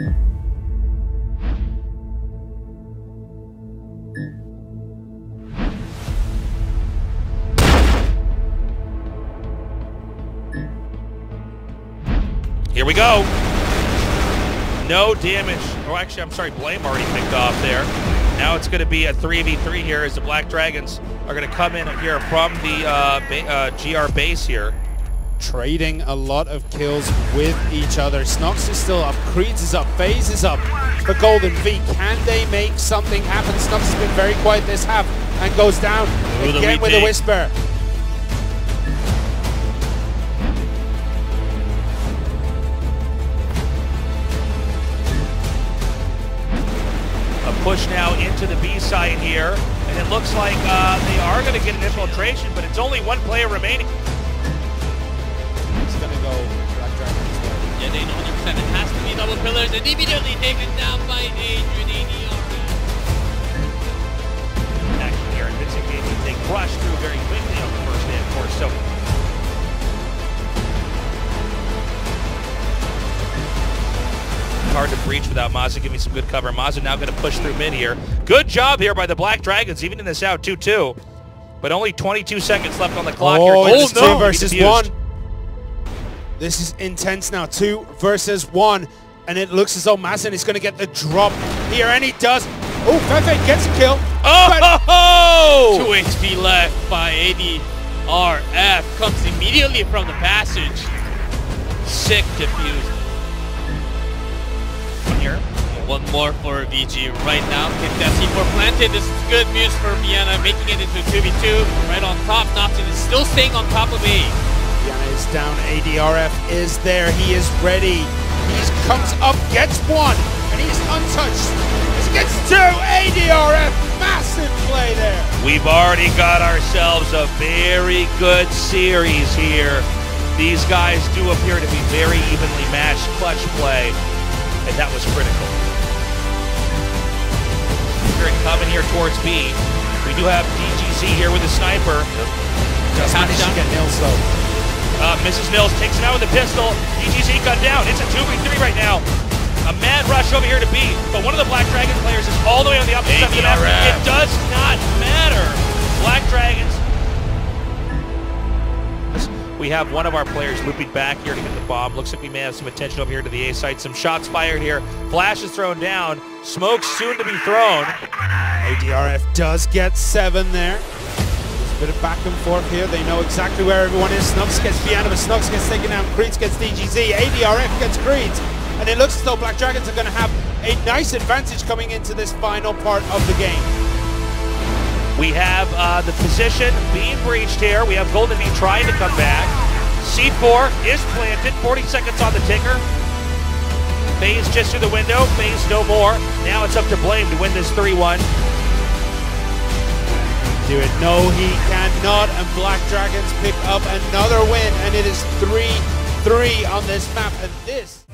Here we go. No damage. Oh, actually, I'm sorry. Blame already picked off there. Now it's going to be a 3v3 here as the Black Dragons are going to come in here from the uh, ba uh, GR base here. Trading a lot of kills with each other. Snox is still up. Creeds is up. FaZe is up. For Golden V, can they make something happen? Snox has been very quiet this half and goes down Ooh, again with a whisper. A push now into the B side here, and it looks like uh, they are going to get an infiltration, but it's only one player remaining. Pillars and immediately taken down by Adrian ADR. Action here at Vincent Gaming, they crush through very quickly on the first hand course. So hard to breach without Mazza giving me some good cover. Mazza now going to push through mid here. Good job here by the Black Dragons, even in this out 2-2. But only 22 seconds left on the clock Oh, here. it's two versus one. This is intense now. Two versus one. And it looks as though Masson is going to get the drop here, and he does. Oh, Fefe gets a kill. Oh! 2 HP left by ADRF. Comes immediately from the passage. Sick defused. Here. One more for VG right now. Get that C4 planted. This is good news for Vienna, making it into 2v2. Right on top. Noctin is still staying on top of me. Diana is down. ADRF is there. He is ready. He comes up, gets one, and he's untouched. He gets two. ADRF, massive play there. We've already got ourselves a very good series here. These guys do appear to be very evenly matched clutch play, and that was critical. Here and coming here towards B. We do have DGZ here with a sniper. Just Pass managed to get Nils though. Uh, Mrs. Mills takes it out with a pistol. DGZ cut down. It's a 2v3 right now. A mad rush over here to B, but one of the Black Dragon players is all the way on the opposite side of the map. ADRF. It does not matter. Black Dragons. We have one of our players looping back here to get the bomb. Looks like we may have some attention over here to the A site. Some shots fired here. Flash is thrown down. Smoke soon to be thrown. ADRF does get seven there. Bit of back and forth here. They know exactly where everyone is. Snubs gets Vienna, but Snubs gets taken down. Creeds gets DGZ. ADRF gets Creeds. And it looks as though Black Dragons are going to have a nice advantage coming into this final part of the game. We have uh, the position being breached here. We have Golden V trying to come back. C4 is planted. 40 seconds on the ticker. FaZe just through the window. FaZe no more. Now it's up to Blame to win this 3-1. Do it. No, he cannot. And Black Dragons pick up another win. And it is 3-3 on this map. And this